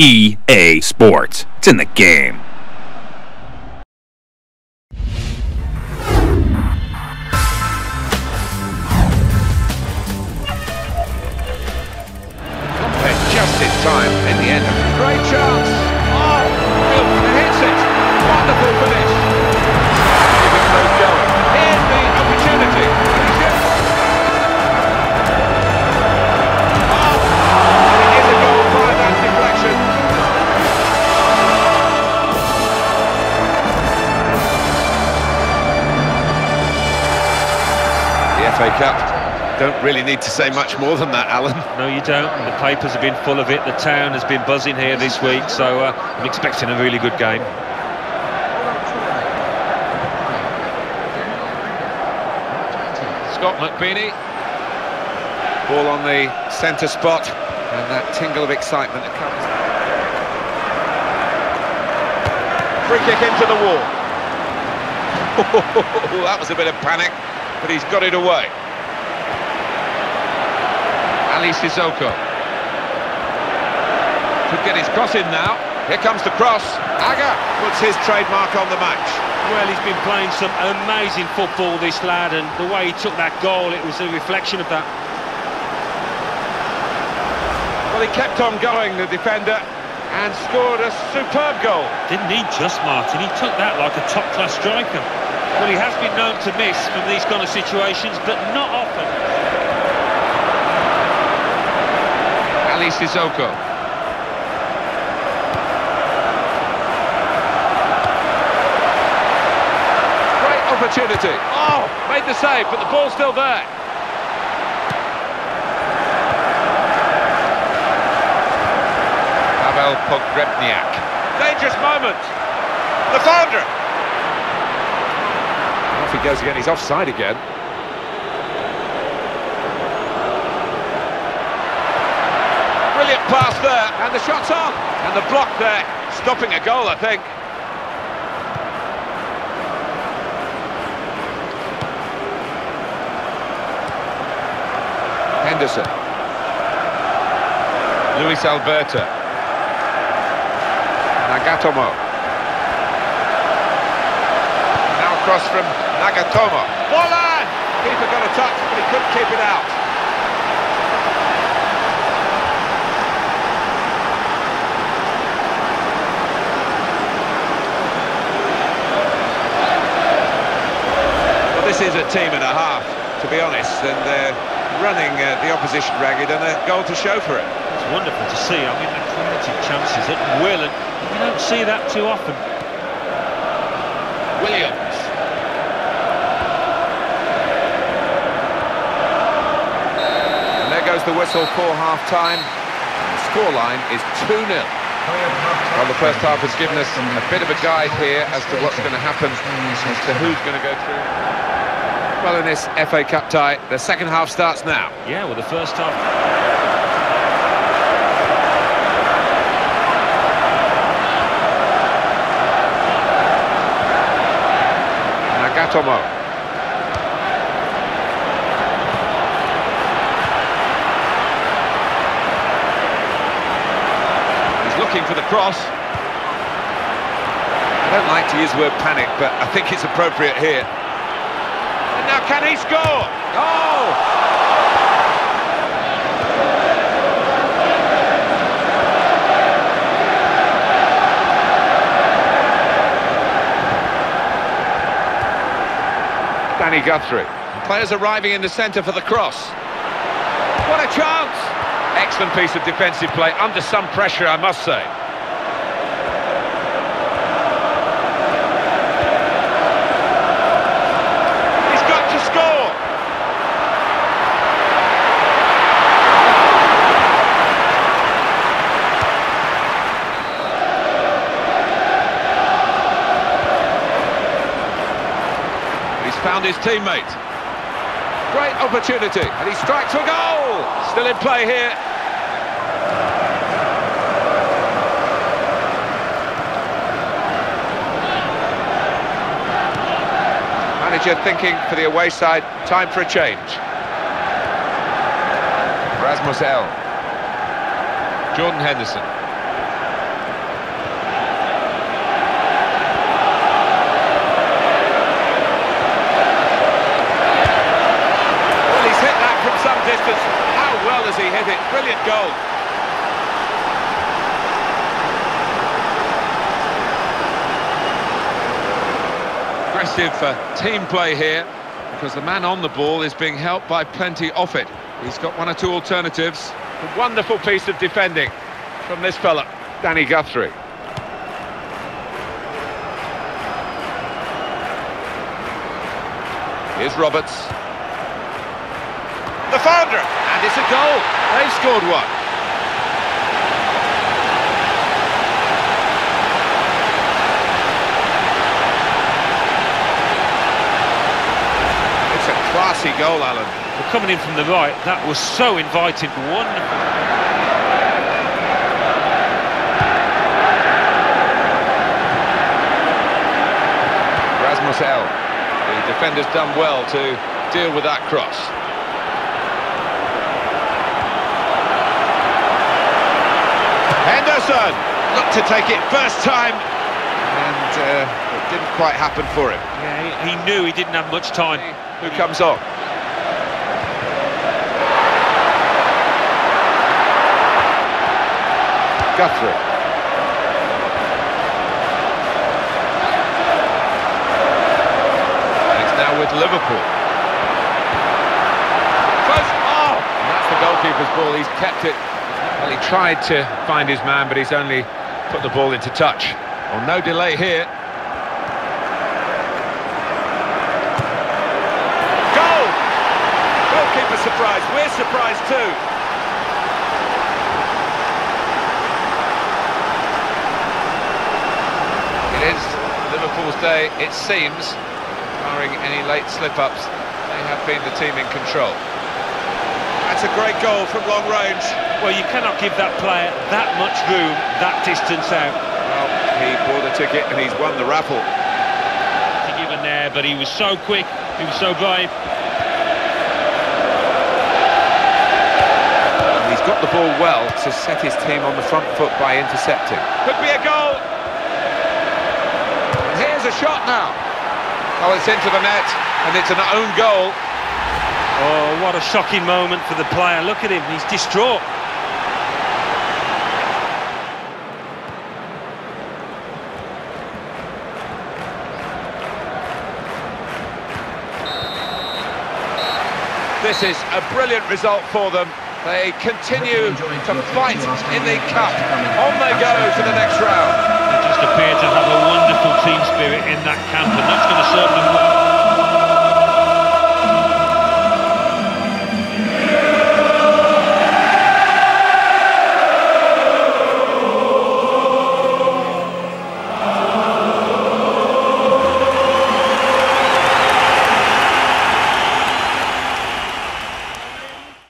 EA Sports. It's in the game. just in time FA Cup. Don't really need to say much more than that, Alan. No, you don't. The papers have been full of it. The town has been buzzing here this week, so uh, I'm expecting a really good game. Scott McBeanie. Ball on the centre spot, and that tingle of excitement that comes. Free kick into the wall. that was a bit of panic, but he's got it away. Aly Cissokho. Could get his cross in now. Here comes the cross. Aga puts his trademark on the match. Well, he's been playing some amazing football, this lad, and the way he took that goal, it was a reflection of that. Well, he kept on going, the defender, and scored a superb goal. Didn't need just Martin, he took that like a top-class striker. Well, he has been known to miss from these kind of situations, but not often. Aly Cissokho. Great opportunity. Oh, made the save, but the ball's still there. Pavel Pogrebnyak. Dangerous moment. Le Fondre. Off he goes again. He's offside again. Brilliant pass there, and the shot's on. And the block there, stopping a goal, I think. Henderson. Luis Alberto. Nagatomo. Now across from Nagatomo. Voila! Keeper got a touch, but he couldn't keep it out. Well, this is a team and a half, to be honest, and they're running uh, the opposition ragged and a goal to show for it. Wonderful to see. I mean, the creative chances at will, and you don't see that too often. Williams. And there goes the whistle for half-time. The scoreline is 2-0. Well, the first half has given us a bit of a guide here as to what's going to happen, as to who's going to go through. Well, in this FA Cup tie, the second half starts now. Yeah, well, the first half... Nagatomo. He's looking for the cross. I don't like to use the word panic, but I think it's appropriate here. And now can he score? Oh! Danny Guthrie. Players arriving in the centre for the cross. What a chance! Excellent piece of defensive play, under some pressure, I must say. He's got to score! He's found his teammate. Great opportunity, and he strikes for goal! Still in play here. Manager thinking for the away side, time for a change. Rasmus Elm Jordan Henderson. distance. How well has he hit it? Brilliant goal. Aggressive uh, team play here because the man on the ball is being helped by plenty off it. He's got one or two alternatives. A wonderful piece of defending from this fella, Danny Guthrie. Here's Roberts. Le Fondre, and it's a goal. They've scored one. It's a classy goal, Alan. Well, coming in from the right, that was so inviting. One. Rasmus Elm. The defender's done well to deal with that cross. Henderson looked to take it first time and uh, it didn't quite happen for him. Yeah, he, he knew he didn't have much time. Who comes on? Guthrie. And it's now with Liverpool. Close. Oh! And that's the goalkeeper's ball. He's kept it. Well, he tried to find his man, but he's only put the ball into touch. Well, no delay here. Goal! Goalkeeper surprised. We're surprised too. It is Liverpool's day, it seems, barring any late slip-ups. They have been the team in control. That's a great goal from long range. Well, you cannot give that player that much room, that distance out. Well, he bought a ticket and he's won the raffle. To give in there, but he was so quick, he was so brave. And he's got the ball well to set his team on the front foot by intercepting. Could be a goal. And here's a shot now. Oh, it's into the net, and it's an own goal. Oh, what a shocking moment for the player. Look at him, he's distraught. This is a brilliant result for them. They continue to fight in the cup. On they go to the next round. They just appear to have a wonderful team spirit in that camp, and that's going to serve them well.